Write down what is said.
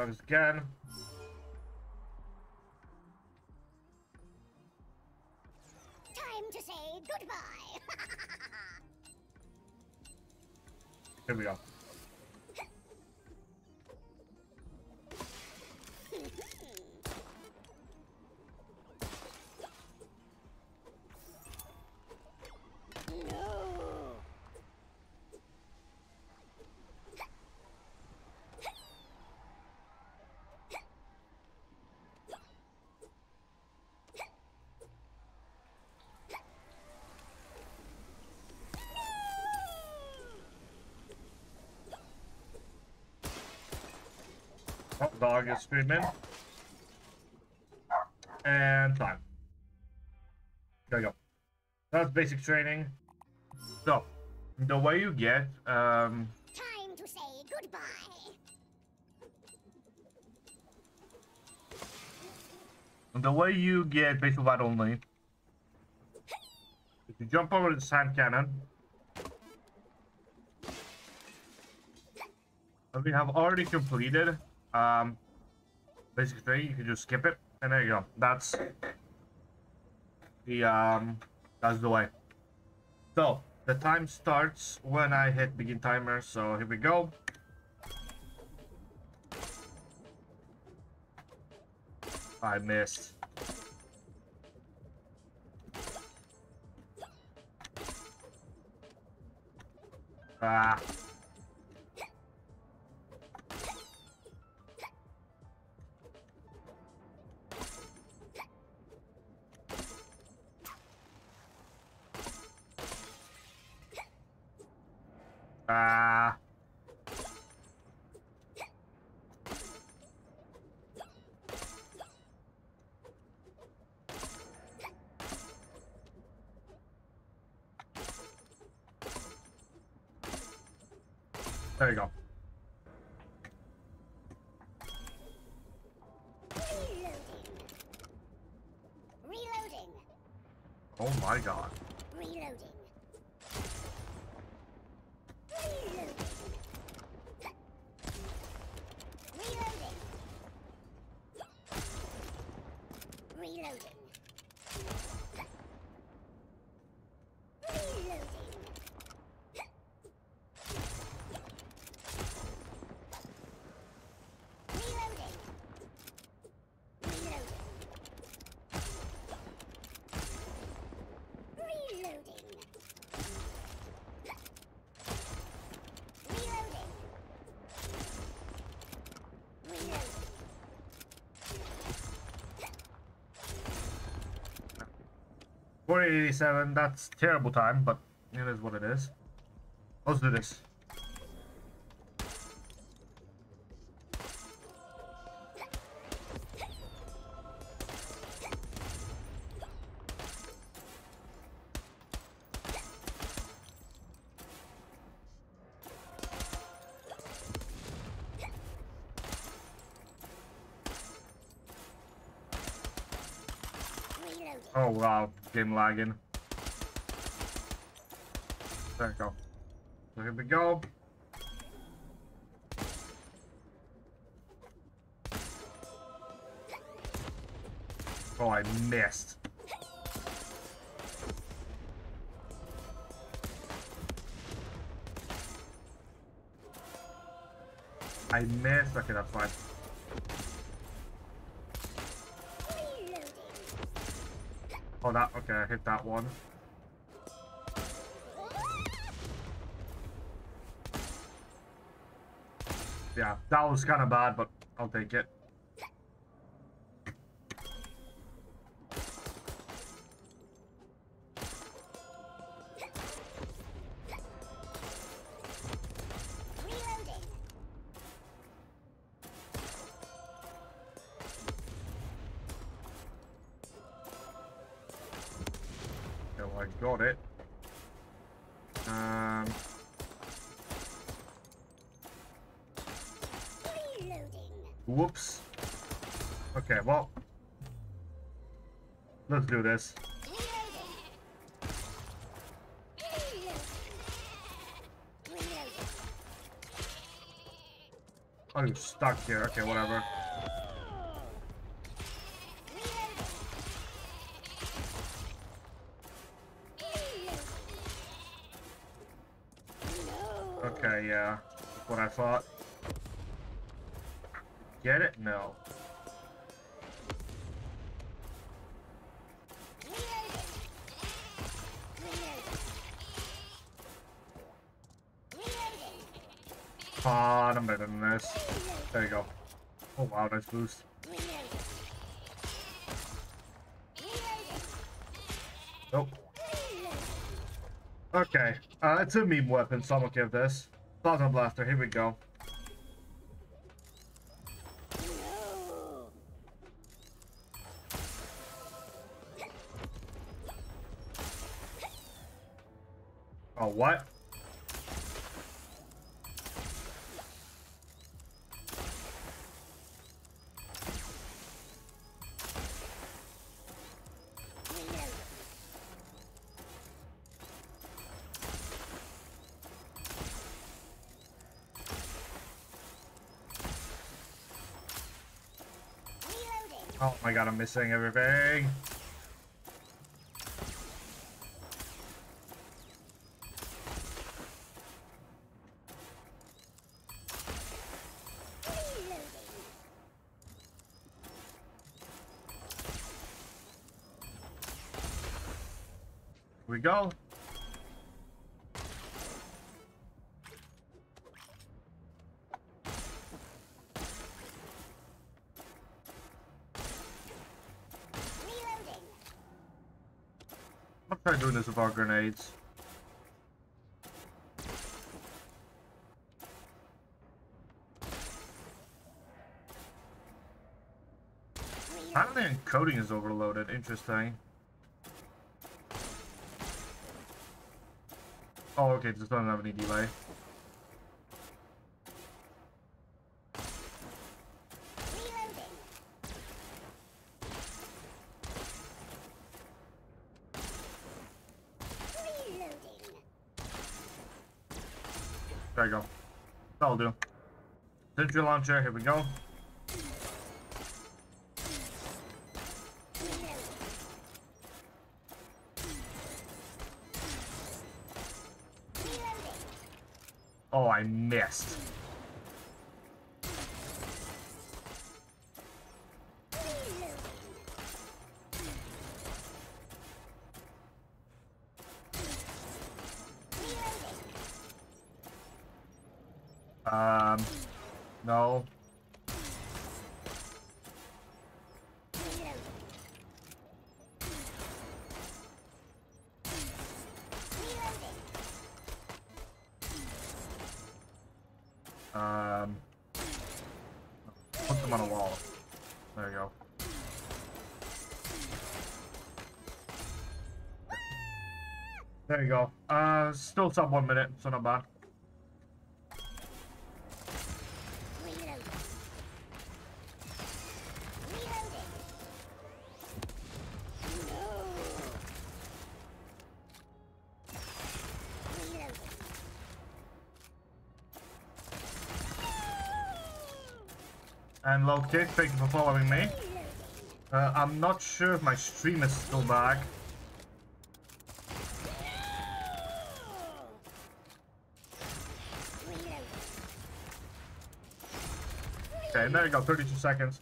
Once again. Time to say goodbye. Here we go. Dog is screaming. And time. There you go. That's basic training. So, the way you get, um, Time to say goodbye. the way you get basic light only, if you jump over the sand cannon, and we have already completed, um, basic training, you can just skip it, and there you go. That's the, um, that's the way. So, the time starts when I hit begin timer, so here we go. I missed. Ah. Ah. There you go. Reloading. Reloading. Oh my god. Reloading. Reloading. Reloaded. 487, that's terrible time, but it is what it is. Let's do this. Oh wow game lagging. There we go. So here we go. Oh, I missed. I missed. Okay, that's fine. Oh, that. Okay, I hit that one. Yeah, that was kind of bad, but I'll take it. I got it. Um, whoops. Okay, well, let's do this. Oh, stuck here. Okay, whatever. Okay, yeah. What I thought. Get it? No. Ah, I'm better than this. There you go. Oh wow, nice boost. Okay, uh, it's a meme weapon, so I'm gonna give this. Plasma Blaster, here we go. Oh, what? Oh my god, I'm missing everything. We go. Try doing this without grenades. Apparently encoding is overloaded. Interesting. Oh, okay, this doesn't have any delay. There you go. That'll do. Sentry launcher, here we go. Oh, I missed. Um, no. Um, put them on a wall. There you go. There you go. Uh, still sub one minute, so not bad. And kick, thank you for following me. Uh, I'm not sure if my stream is still back. Okay, there you go, 32 seconds.